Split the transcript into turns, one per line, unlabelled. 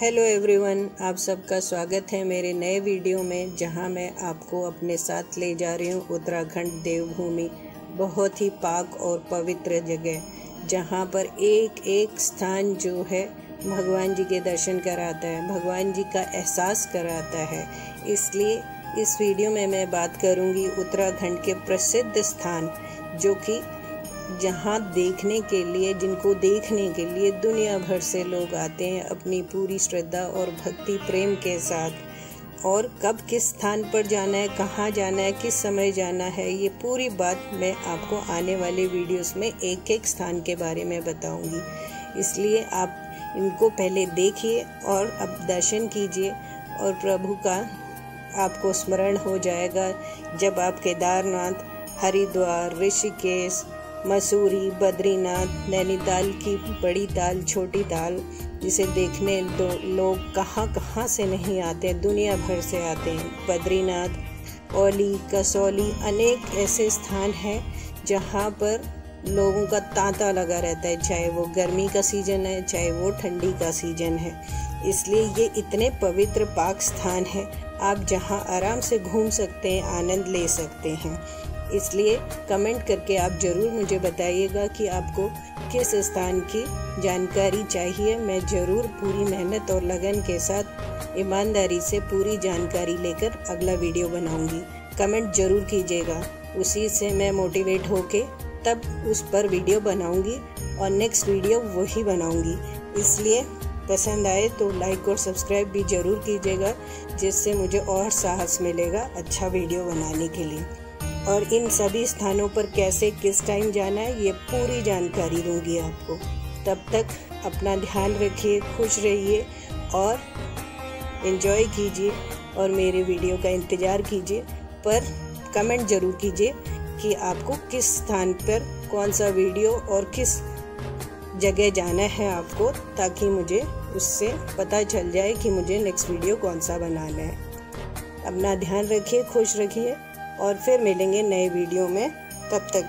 Hello everyone आप सबका स्वागत है मेरे नए वीडियो में, जहाँ मैं आपको अपने साथ ले जा रही हूँ उत्तराखंड देवभूमि, बहुत ही पाक और पवित्र जगह, जहाँ पर एक एक स्थान जो है, भगवान जी के दर्शन कराता है, भगवान जी का एहसास कराता है। इसलिए, इस वीडियो में मैं बात करूँगी उत्तराखंड के प्रसिद्ध स्थान, जो कि जहाँ देखने के लिए, जिनको देखने के लिए दुनिया भर से लोग आते हैं अपनी पूरी श्रद्धा और भक्ति प्रेम के साथ। और कब किस स्थान पर जाना है, कहाँ जाना है, किस समय जाना है, ये पूरी बात मैं आपको आने वाले वीडियोस में एक एक स्थान के बारे में बताऊँगी। इसलिए आप इनको पहले देखिए और अब दर्शन कीजिए और प्रभु का आपको स्मरण हो जाएगा। जब आप केदारनाथ, हरिद्वार, ऋषिकेश मसूरी, बद्रीनाथ, नैनीताल की बड़ी ताल छोटी ताल जिसे देखने तो लोग कहाँ कहाँ से नहीं आते, दुनिया भर से आते हैं। बद्रीनाथ ओली कसौली अनेक ऐसे स्थान हैं जहाँ पर लोगों का तांता लगा रहता है, चाहे वो गर्मी का सीज़न है, चाहे वो ठंडी का सीज़न है। इसलिए ये इतने पवित्र पाक स्थान है। आप जहाँ आराम से घूम सकते हैं, आनंद ले सकते हैं। इसलिए कमेंट करके आप ज़रूर मुझे बताइएगा कि आपको किस स्थान की जानकारी चाहिए। मैं ज़रूर पूरी मेहनत और लगन के साथ ईमानदारी से पूरी जानकारी लेकर अगला वीडियो बनाऊँगी। कमेंट ज़रूर कीजिएगा। उसी से मैं मोटिवेट होके तब उस पर वीडियो बनाऊँगी और नेक्स्ट वीडियो वही बनाऊँगी। इसलिए पसंद आए तो लाइक और सब्सक्राइब भी ज़रूर कीजिएगा, जिससे मुझे और साहस मिलेगा अच्छा वीडियो बनाने के लिए। और इन सभी स्थानों पर कैसे, किस टाइम जाना है, ये पूरी जानकारी दूँगी आपको। तब तक अपना ध्यान रखिए, खुश रहिए और इन्जॉय कीजिए और मेरे वीडियो का इंतज़ार कीजिए। पर कमेंट ज़रूर कीजिए कि आपको किस स्थान पर कौन सा वीडियो और किस जगह जाना है आपको, ताकि मुझे उससे पता चल जाए कि मुझे नेक्स्ट वीडियो कौन सा बनाना है। अपना ध्यान रखिए, खुश रखिए, और फिर मिलेंगे नए वीडियो में। तब तक